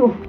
muito.